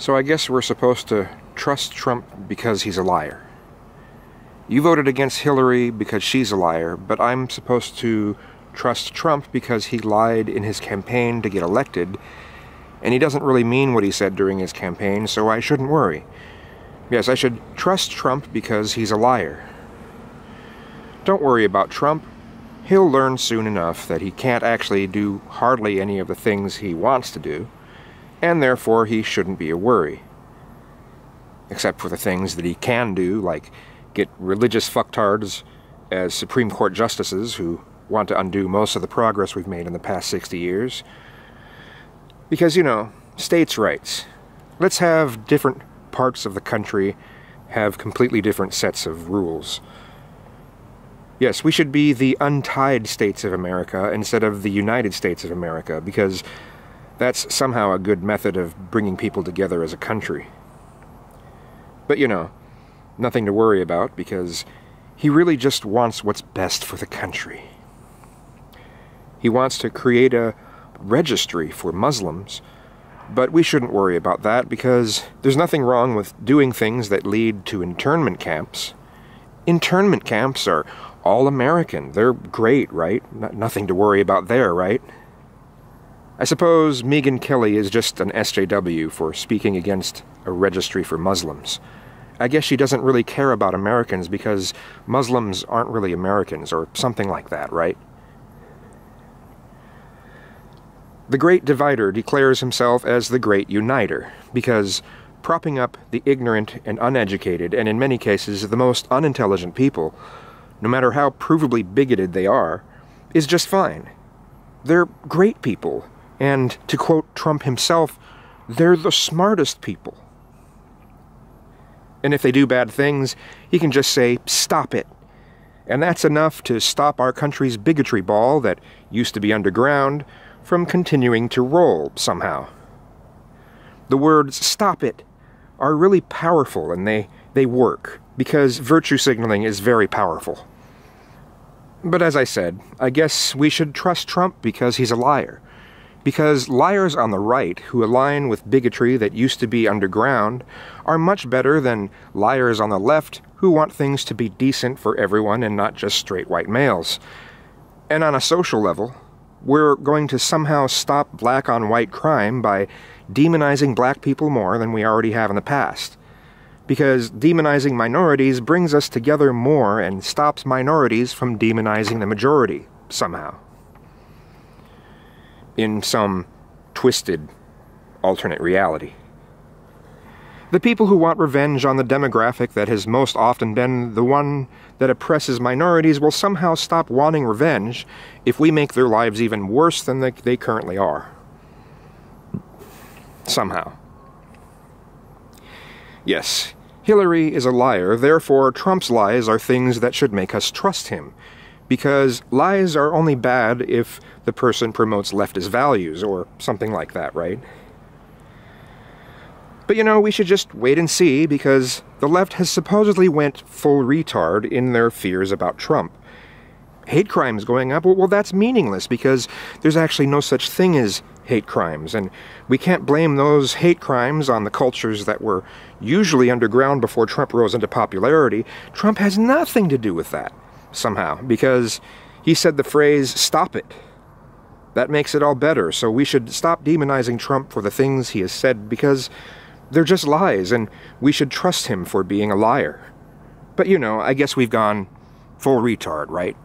So I guess we're supposed to trust Trump because he's a liar. You voted against Hillary because she's a liar, but I'm supposed to trust Trump because he lied in his campaign to get elected, and he doesn't really mean what he said during his campaign, so I shouldn't worry. Yes, I should trust Trump because he's a liar. Don't worry about Trump. He'll learn soon enough that he can't actually do hardly any of the things he wants to do and therefore he shouldn't be a worry. Except for the things that he can do, like get religious fucktards as Supreme Court justices who want to undo most of the progress we've made in the past 60 years. Because, you know, states' rights. Let's have different parts of the country have completely different sets of rules. Yes, we should be the untied states of America instead of the United States of America, because that's somehow a good method of bringing people together as a country. But you know, nothing to worry about because he really just wants what's best for the country. He wants to create a registry for Muslims, but we shouldn't worry about that because there's nothing wrong with doing things that lead to internment camps. Internment camps are all American. They're great, right? N nothing to worry about there, right? I suppose Megyn Kelly is just an SJW for speaking against a registry for Muslims. I guess she doesn't really care about Americans because Muslims aren't really Americans, or something like that, right? The Great Divider declares himself as the Great Uniter, because propping up the ignorant and uneducated, and in many cases the most unintelligent people, no matter how provably bigoted they are, is just fine. They're great people, and to quote Trump himself, they're the smartest people. And if they do bad things, he can just say, stop it. And that's enough to stop our country's bigotry ball that used to be underground from continuing to roll somehow. The words stop it are really powerful and they, they work because virtue signaling is very powerful. But as I said, I guess we should trust Trump because he's a liar. Because liars on the right, who align with bigotry that used to be underground, are much better than liars on the left who want things to be decent for everyone and not just straight white males. And on a social level, we're going to somehow stop black on white crime by demonizing black people more than we already have in the past. Because demonizing minorities brings us together more and stops minorities from demonizing the majority, somehow in some twisted alternate reality. The people who want revenge on the demographic that has most often been the one that oppresses minorities will somehow stop wanting revenge if we make their lives even worse than they, currently are. Somehow. Yes, Hillary is a liar, therefore Trump's lies are things that should make us trust him, because lies are only bad if the person promotes leftist values or something like that, right? But you know, we should just wait and see because the left has supposedly went full retard in their fears about Trump. Hate crimes going up, well, that's meaningless because there's actually no such thing as hate crimes, and we can't blame those hate crimes on the cultures that were usually underground before Trump rose into popularity. Trump has nothing to do with that somehow because he said the phrase, stop it. That makes it all better, so we should stop demonizing Trump for the things he has said because they're just lies, and we should trust him for being a liar. But you know, I guess we've gone full retard, right?